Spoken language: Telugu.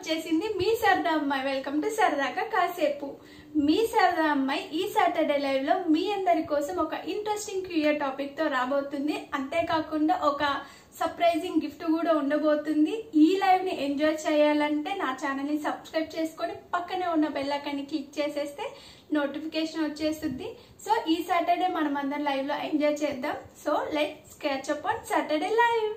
వచ్చేసింది మీ సరదా అమ్మాయి. వెల్కమ్ టు సరదాగా కాసేపు. మీ సరదా అమ్మాయి ఈ సాటర్డే లైవ్లో మీ అందరి కోసం ఒక ఇంట్రెస్టింగ్ క్యూయర్ టాపిక్తో రాబోతుంది. అంతేకాకుండా ఒక సర్ప్రైజింగ్ గిఫ్ట్ కూడా ఉండబోతుంది. ఈ లైవ్ని ఎంజాయ్ చేయాలంటే నా ఛానల్ని సబ్స్క్రైబ్ చేసుకొని పక్కనే ఉన్న బెల్ క్లిక్ చేసేస్తే నోటిఫికేషన్ వచ్చేస్తుంది. సో ఈ సాటర్డే మనం అందరం లైవ్లో ఎంజాయ్ చేద్దాం. So like sketch up on Saturday live